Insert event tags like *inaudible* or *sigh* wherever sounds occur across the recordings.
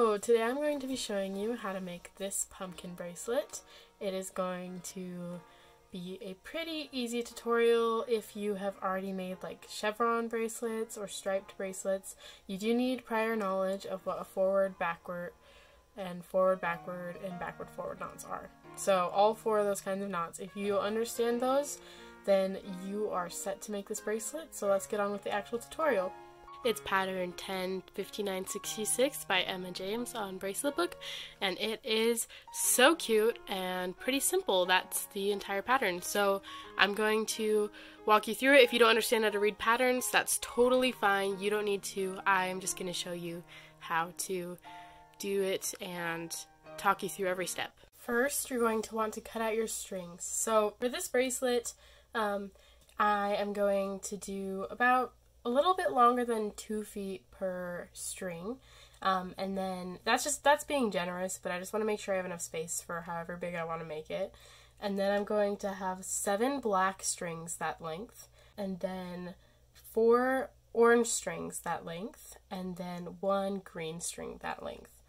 So today I'm going to be showing you how to make this pumpkin bracelet. It is going to be a pretty easy tutorial if you have already made like chevron bracelets or striped bracelets. You do need prior knowledge of what a forward, backward, and forward, backward, and backward, forward knots are. So all four of those kinds of knots, if you understand those, then you are set to make this bracelet. So let's get on with the actual tutorial. It's pattern 105966 by Emma James on Bracelet Book, and it is so cute and pretty simple. That's the entire pattern. So I'm going to walk you through it. If you don't understand how to read patterns, that's totally fine. You don't need to. I'm just going to show you how to do it and talk you through every step. First, you're going to want to cut out your strings. So for this bracelet, um, I am going to do about a little bit longer than two feet per string. Um, and then that's just that's being generous, but I just want to make sure I have enough space for however big I want to make it. And then I'm going to have seven black strings that length, and then four orange strings that length, and then one green string that length.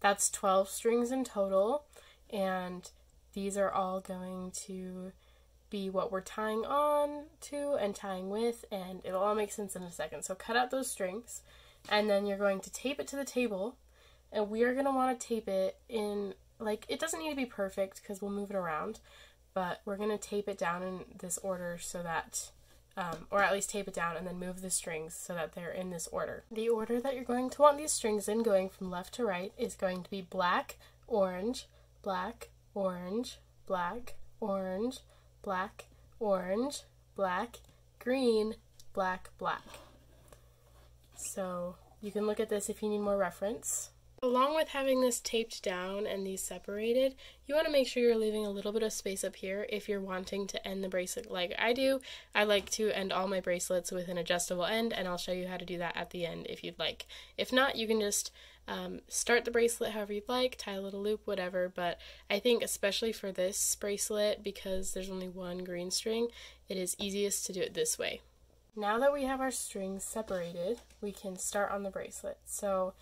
That's 12 strings in total, and these are all going to be what we're tying on to and tying with, and it'll all make sense in a second. So cut out those strings, and then you're going to tape it to the table, and we are going to want to tape it in, like, it doesn't need to be perfect because we'll move it around, but we're going to tape it down in this order so that, um, or at least tape it down and then move the strings so that they're in this order. The order that you're going to want these strings in, going from left to right, is going to be black, orange, black, orange, black, orange, black, orange, black, green, black, black. So you can look at this if you need more reference. Along with having this taped down and these separated, you want to make sure you're leaving a little bit of space up here if you're wanting to end the bracelet like I do. I like to end all my bracelets with an adjustable end and I'll show you how to do that at the end if you'd like. If not, you can just um, start the bracelet however you'd like, tie a little loop, whatever, but I think especially for this bracelet, because there's only one green string, it is easiest to do it this way. Now that we have our strings separated, we can start on the bracelet. So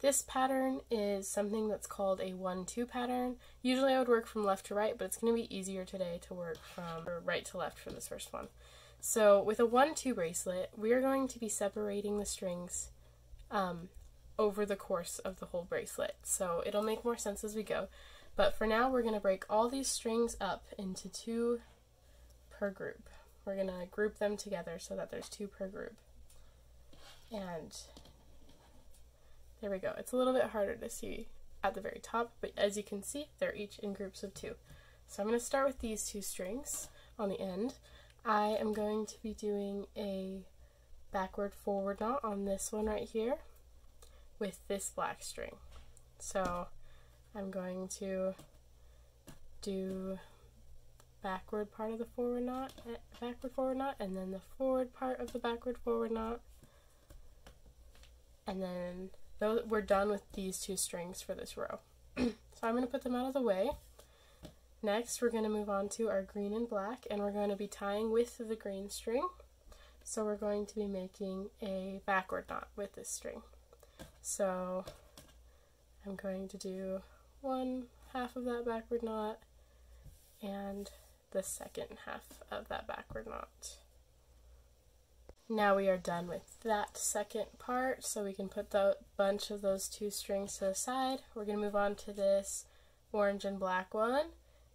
this pattern is something that's called a 1-2 pattern. Usually I would work from left to right, but it's going to be easier today to work from right to left for this first one. So with a 1-2 bracelet, we are going to be separating the strings um, over the course of the whole bracelet. So it'll make more sense as we go. But for now, we're going to break all these strings up into two per group. We're going to group them together so that there's two per group. And there we go. It's a little bit harder to see at the very top, but as you can see, they're each in groups of two. So I'm going to start with these two strings on the end. I am going to be doing a backward forward knot on this one right here with this black string. So I'm going to do backward part of the forward knot, eh, backward forward knot, and then the forward part of the backward forward knot. And then those, we're done with these two strings for this row. *clears throat* so I'm going to put them out of the way. Next, we're going to move on to our green and black, and we're going to be tying with the green string. So we're going to be making a backward knot with this string. So I'm going to do one half of that backward knot and the second half of that backward knot. Now we are done with that second part, so we can put the bunch of those two strings to the side. We're going to move on to this orange and black one,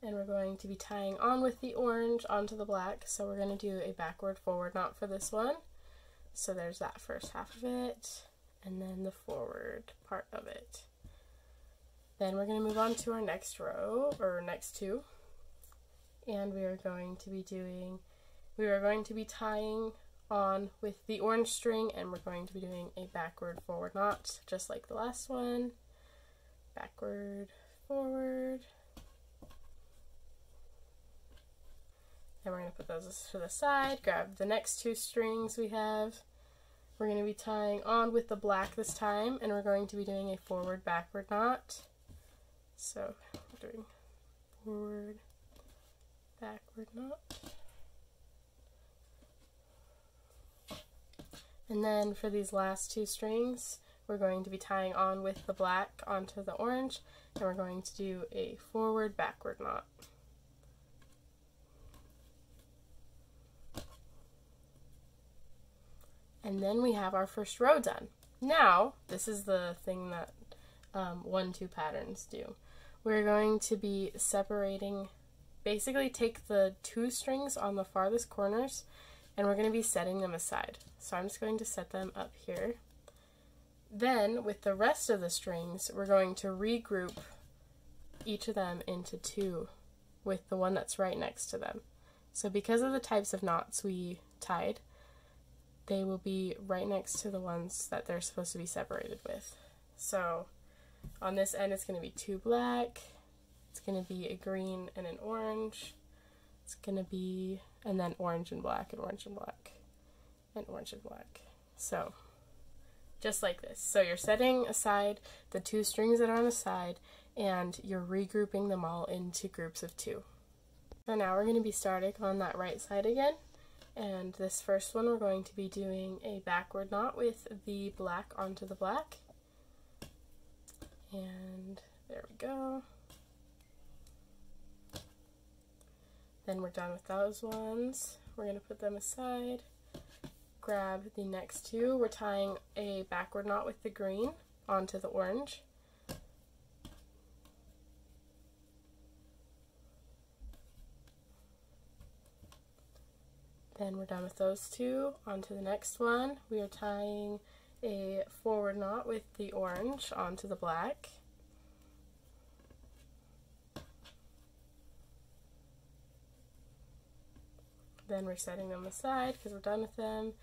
and we're going to be tying on with the orange onto the black, so we're going to do a backward forward knot for this one. So there's that first half of it and then the forward part of it. Then we're going to move on to our next row, or next two, and we are going to be doing, we are going to be tying on with the orange string, and we're going to be doing a backward forward knot, just like the last one. Backward, forward. Then we're going to put those to the side, grab the next two strings we have, we're going to be tying on with the black this time, and we're going to be doing a forward backward knot. So we're doing forward backward knot. And then for these last two strings, we're going to be tying on with the black onto the orange and we're going to do a forward backward knot. And then we have our first row done. Now, this is the thing that um, 1-2 patterns do. We're going to be separating, basically take the two strings on the farthest corners and we're going to be setting them aside. So I'm just going to set them up here. Then, with the rest of the strings, we're going to regroup each of them into two with the one that's right next to them. So because of the types of knots we tied, they will be right next to the ones that they're supposed to be separated with. So on this end it's going to be two black, it's going to be a green and an orange, it's going to be, and then orange and black and orange and black and orange and black. So just like this. So you're setting aside the two strings that are on the side and you're regrouping them all into groups of two. So now we're going to be starting on that right side again. And this first one we're going to be doing a backward knot with the black onto the black. And there we go. Then we're done with those ones. We're going to put them aside. Grab the next two. We're tying a backward knot with the green onto the orange. Then we're done with those two. On to the next one. We are tying a forward knot with the orange onto the black. Then we're setting them aside because we're done with them.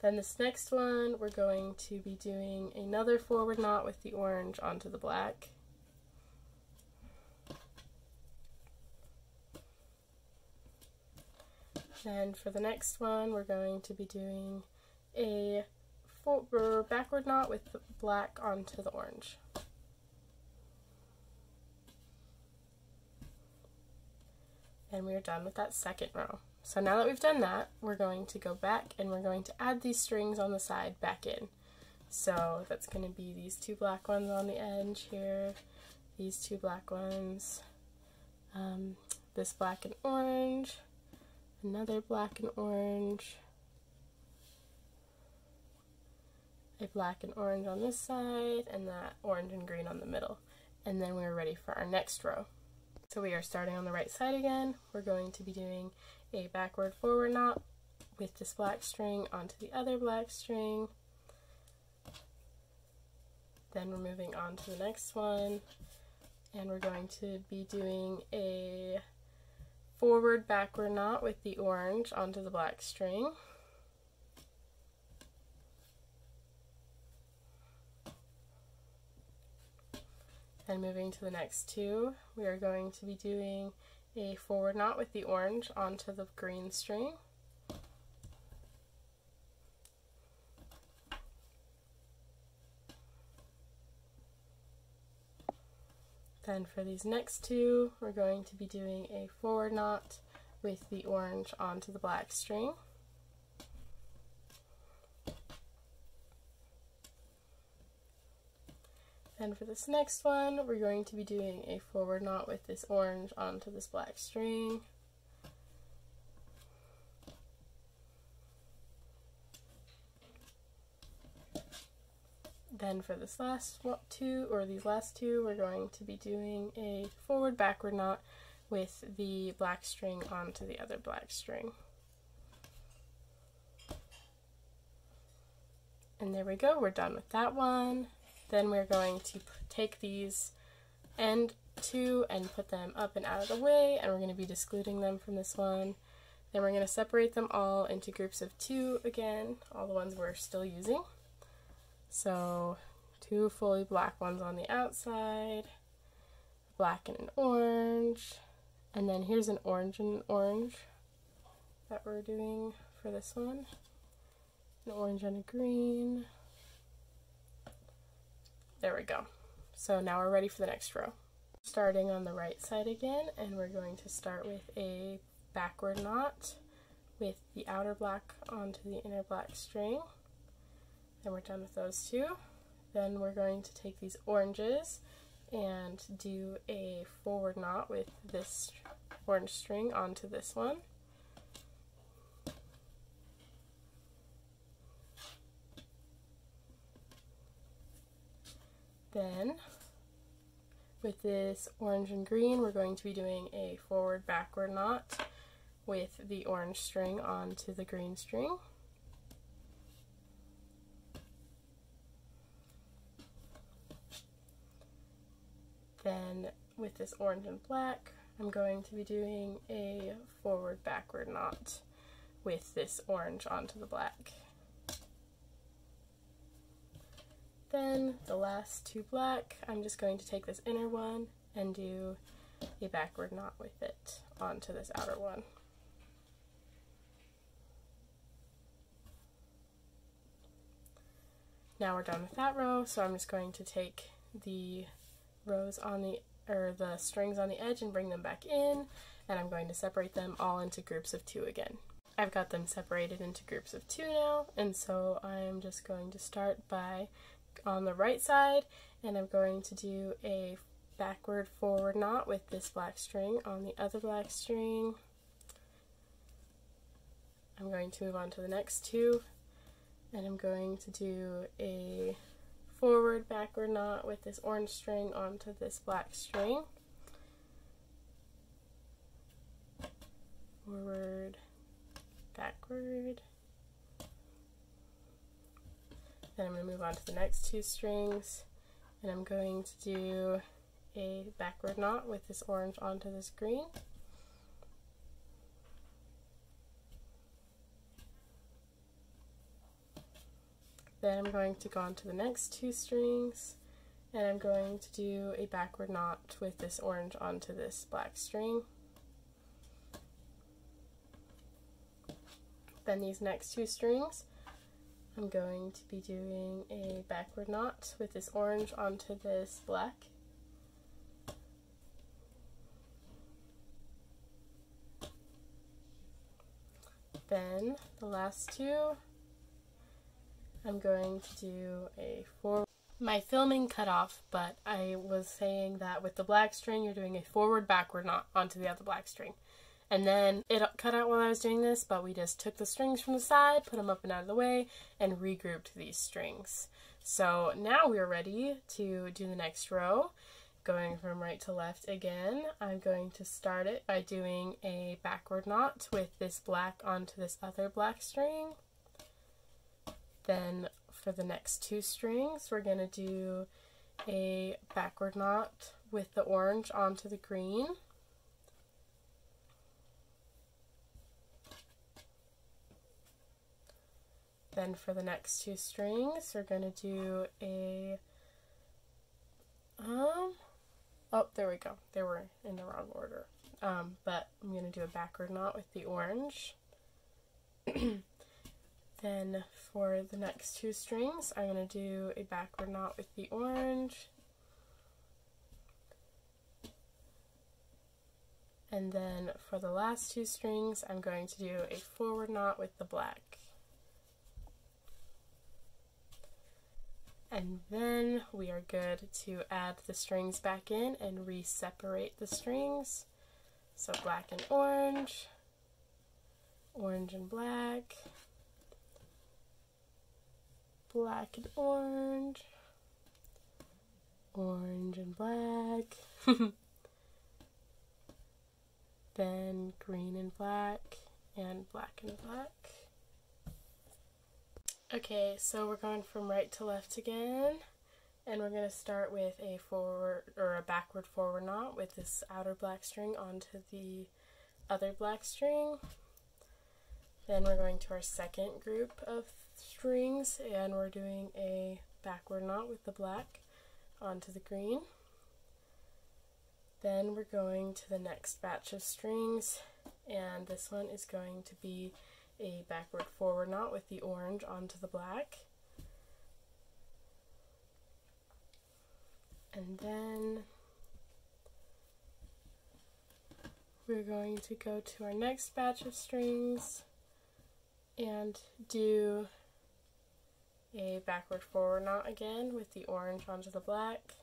Then this next one, we're going to be doing another forward knot with the orange onto the black. Then for the next one, we're going to be doing a forward, backward knot with the black onto the orange. And we are done with that second row. So now that we've done that, we're going to go back and we're going to add these strings on the side back in. So that's going to be these two black ones on the edge here, these two black ones, um, this black and orange, another black and orange, a black and orange on this side, and that orange and green on the middle. And then we're ready for our next row. So we are starting on the right side again. We're going to be doing a backward forward knot with this black string onto the other black string. Then we're moving on to the next one and we're going to be doing a forward backward knot with the orange onto the black string. And moving to the next two, we are going to be doing a forward knot with the orange onto the green string. Then for these next two, we're going to be doing a forward knot with the orange onto the black string. And for this next one, we're going to be doing a forward knot with this orange onto this black string. Then for this last two, or these last two, we're going to be doing a forward backward knot with the black string onto the other black string. And there we go, we're done with that one. Then we're going to take these end two and put them up and out of the way, and we're going to be excluding them from this one. Then we're going to separate them all into groups of two again, all the ones we're still using. So two fully black ones on the outside, black and an orange, and then here's an orange and an orange that we're doing for this one. An orange and a green. There we go. So now we're ready for the next row. Starting on the right side again, and we're going to start with a backward knot with the outer black onto the inner black string. Then we're done with those two. Then we're going to take these oranges and do a forward knot with this orange string onto this one. Then with this orange and green we're going to be doing a forward backward knot with the orange string onto the green string. Then this orange and black, I'm going to be doing a forward backward knot with this orange onto the black. Then the last two black, I'm just going to take this inner one and do a backward knot with it onto this outer one. Now we're done with that row, so I'm just going to take the rows on the or the strings on the edge and bring them back in, and I'm going to separate them all into groups of two again. I've got them separated into groups of two now, and so I'm just going to start by on the right side, and I'm going to do a backward forward knot with this black string on the other black string. I'm going to move on to the next two and I'm going to do a forward backward knot with this orange string onto this black string. Forward, backward. Then I'm going to move on to the next two strings and I'm going to do a backward knot with this orange onto this green. Then I'm going to go on to the next two strings and I'm going to do a backward knot with this orange onto this black string. Then these next two strings, I'm going to be doing a backward knot with this orange onto this black. Then the last two, I'm going to do a forward. My filming cut off, but I was saying that with the black string, you're doing a forward backward knot onto the other black string. And then it cut out while I was doing this, but we just took the strings from the side, put them up and out of the way, and regrouped these strings. So now we're ready to do the next row. Going from right to left again, I'm going to start it by doing a backward knot with this black onto this other black string. Then for the next two strings, we're going to do a backward knot with the orange onto the green. Then for the next two strings, we're going to do a, um, oh, there we go. They were in the wrong order. Um, but I'm going to do a backward knot with the orange. *clears throat* Then for the next two strings, I'm going to do a backward knot with the orange. And then for the last two strings, I'm going to do a forward knot with the black. And then we are good to add the strings back in and re-separate the strings. So black and orange, orange and black, black and orange, orange and black, *laughs* then green and black, and black and black. Okay, so we're going from right to left again, and we're going to start with a forward or a backward forward knot with this outer black string onto the other black string. Then we're going to our second group of strings and we're doing a backward knot with the black onto the green. Then we're going to the next batch of strings and this one is going to be a backward forward knot with the orange onto the black. And then we're going to go to our next batch of strings and do a backward forward knot again with the orange onto the black.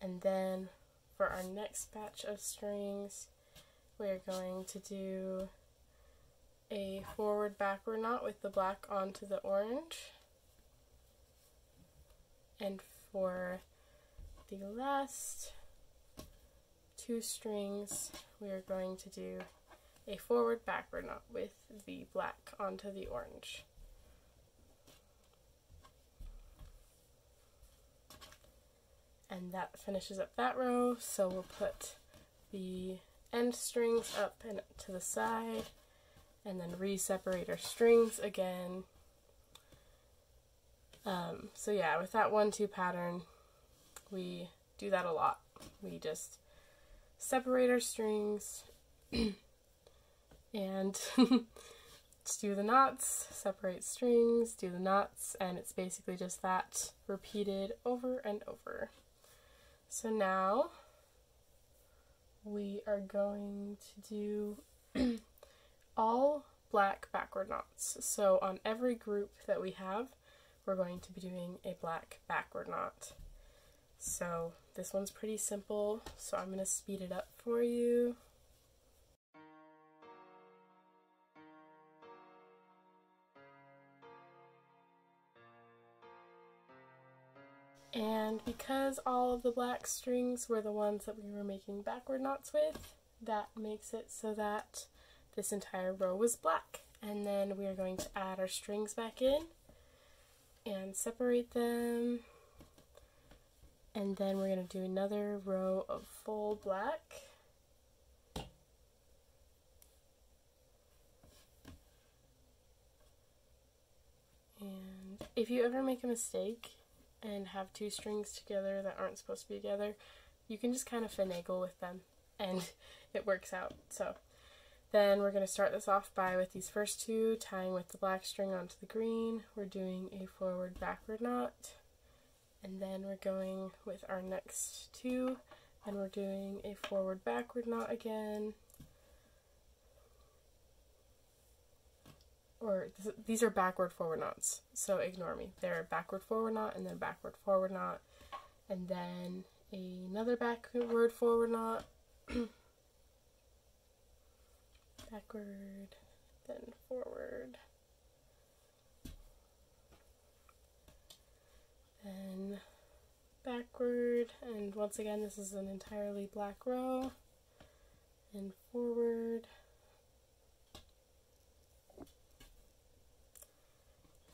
And then for our next batch of strings, we're going to do a forward backward knot with the black onto the orange. And for the last two strings, we are going to do a forward backward knot with the black onto the orange. And that finishes up that row, so we'll put the end strings up and to the side and then re-separate our strings again. Um, so yeah, with that one-two pattern, we do that a lot. We just separate our strings *clears throat* and *laughs* do the knots, separate strings, do the knots, and it's basically just that repeated over and over. So now we are going to do *clears throat* all black backward knots. So on every group that we have, we're going to be doing a black backward knot. So this one's pretty simple, so I'm going to speed it up for you. And because all of the black strings were the ones that we were making backward knots with, that makes it so that this entire row was black. And then we are going to add our strings back in and separate them. And then we're going to do another row of full black. And if you ever make a mistake, and have two strings together that aren't supposed to be together, you can just kind of finagle with them and *laughs* it works out. So then we're going to start this off by with these first two tying with the black string onto the green. We're doing a forward backward knot and then we're going with our next two and we're doing a forward backward knot again or th these are backward forward knots, so ignore me. They're backward forward knot and then backward forward knot, and then another backward forward knot, *clears throat* backward, then forward, then backward, and once again this is an entirely black row, and forward,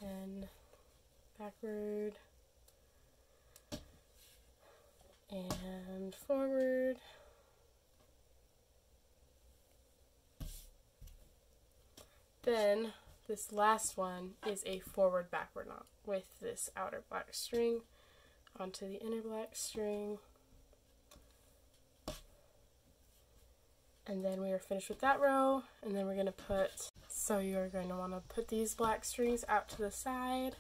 and backward and forward. Then this last one is a forward backward knot with this outer black string onto the inner black string. And then we are finished with that row and then we're going to put so you're going to want to put these black strings out to the side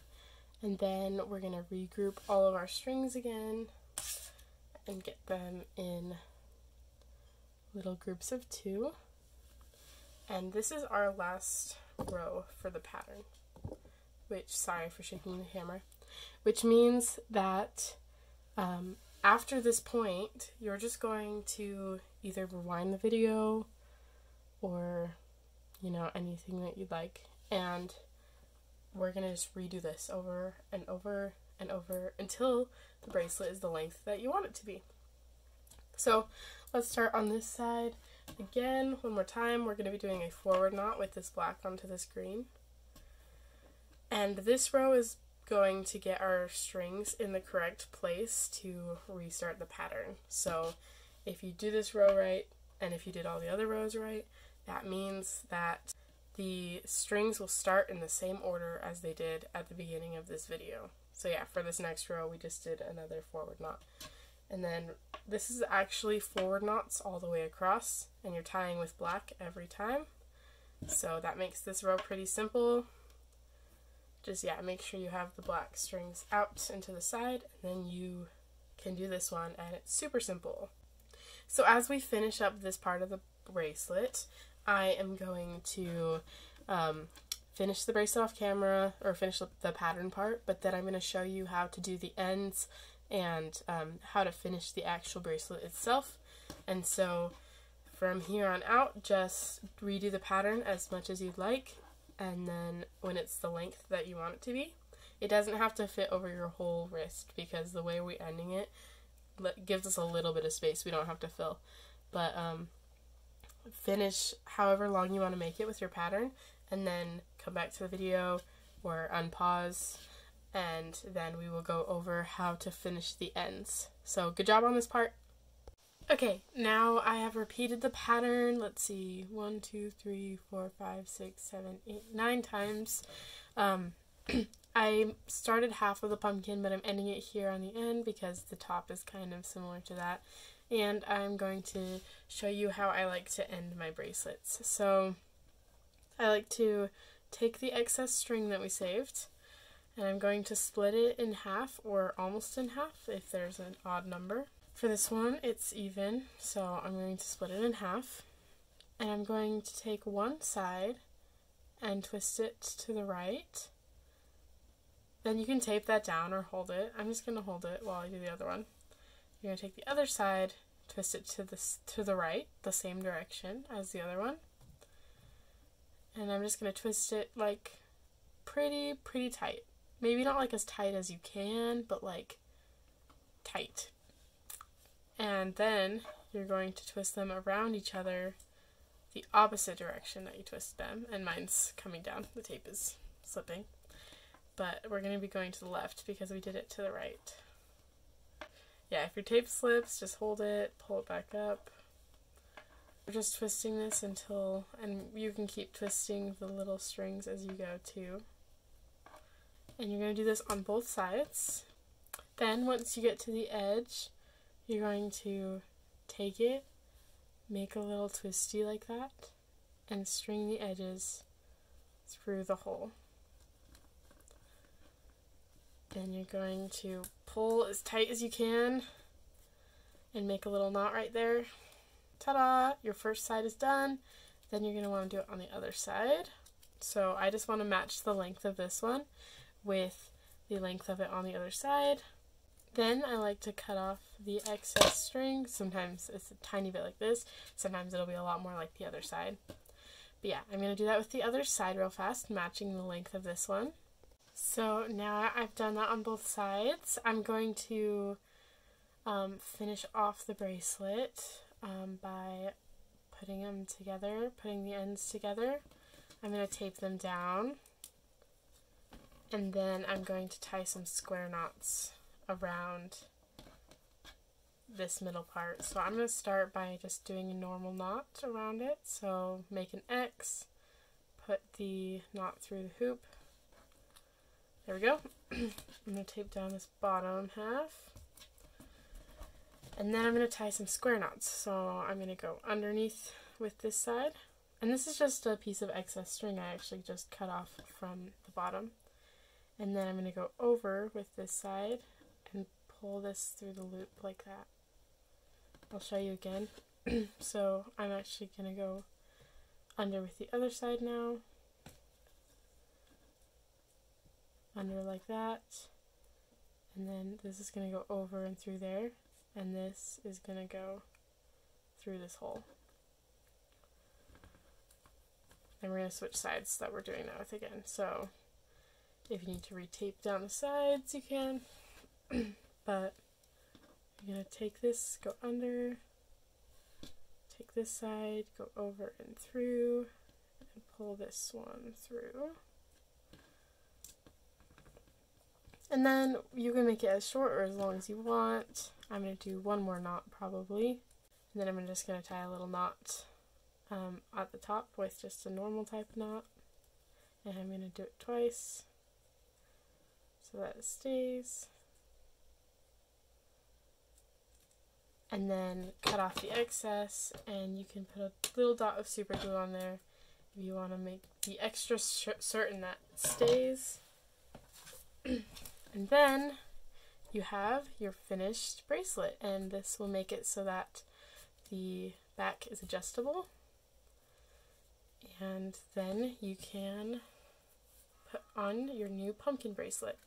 and then we're going to regroup all of our strings again and get them in little groups of two. And this is our last row for the pattern, which, sorry for shaking the hammer, which means that um, after this point, you're just going to either rewind the video or you know, anything that you'd like. And we're going to just redo this over and over and over until the bracelet is the length that you want it to be. So let's start on this side. Again, one more time, we're going to be doing a forward knot with this black onto this green. And this row is going to get our strings in the correct place to restart the pattern. So if you do this row right, and if you did all the other rows right, that means that the strings will start in the same order as they did at the beginning of this video. So yeah, for this next row, we just did another forward knot. And then this is actually forward knots all the way across, and you're tying with black every time. So that makes this row pretty simple. Just, yeah, make sure you have the black strings out and to the side, and then you can do this one, and it's super simple. So as we finish up this part of the bracelet, I am going to um, finish the bracelet off camera or finish the pattern part, but then I'm going to show you how to do the ends and um, how to finish the actual bracelet itself. And so from here on out, just redo the pattern as much as you'd like, and then when it's the length that you want it to be. It doesn't have to fit over your whole wrist because the way we're ending it gives us a little bit of space we don't have to fill. But um, finish however long you want to make it with your pattern and then come back to the video or unpause and then we will go over how to finish the ends. So good job on this part. Okay, now I have repeated the pattern, let's see, one, two, three, four, five, six, seven, eight, nine times. Um, *clears throat* I started half of the pumpkin, but I'm ending it here on the end because the top is kind of similar to that. And I'm going to show you how I like to end my bracelets. So I like to take the excess string that we saved and I'm going to split it in half or almost in half if there's an odd number. For this one, it's even, so I'm going to split it in half. And I'm going to take one side and twist it to the right. Then you can tape that down or hold it. I'm just going to hold it while I do the other one. You're going to take the other side, twist it to the, to the right, the same direction as the other one. And I'm just going to twist it like pretty, pretty tight. Maybe not like as tight as you can, but like tight. And then you're going to twist them around each other the opposite direction that you twist them. And mine's coming down. The tape is slipping. But we're going to be going to the left because we did it to the right. Yeah, if your tape slips, just hold it, pull it back up. We're just twisting this until, and you can keep twisting the little strings as you go too. And you're going to do this on both sides. Then once you get to the edge, you're going to take it, make a little twisty like that, and string the edges through the hole. Then you're going to pull as tight as you can and make a little knot right there. Ta-da! Your first side is done. Then you're going to want to do it on the other side. So I just want to match the length of this one with the length of it on the other side. Then I like to cut off the excess string. Sometimes it's a tiny bit like this. Sometimes it'll be a lot more like the other side. But yeah, I'm going to do that with the other side real fast, matching the length of this one. So now I've done that on both sides. I'm going to um, finish off the bracelet um, by putting them together, putting the ends together. I'm going to tape them down and then I'm going to tie some square knots around this middle part. So I'm going to start by just doing a normal knot around it. So make an X, put the knot through the hoop. There we go. *clears throat* I'm going to tape down this bottom half. And then I'm going to tie some square knots. So I'm going to go underneath with this side. And this is just a piece of excess string I actually just cut off from the bottom. And then I'm going to go over with this side and pull this through the loop like that. I'll show you again. *clears throat* so I'm actually going to go under with the other side now. Under like that. And then this is going to go over and through there. And this is going to go through this hole. And we're going to switch sides that we're doing that with again. So if you need to retape down the sides, you can. *clears throat* but you're going to take this, go under, take this side, go over and through, and pull this one through. And then you can make it as short or as long as you want. I'm going to do one more knot probably. And then I'm just going to tie a little knot um, at the top with just a normal type knot. And I'm going to do it twice so that it stays. And then cut off the excess and you can put a little dot of super glue on there if you want to make the extra certain that stays. *clears throat* and then you have your finished bracelet and this will make it so that the back is adjustable and then you can put on your new pumpkin bracelet.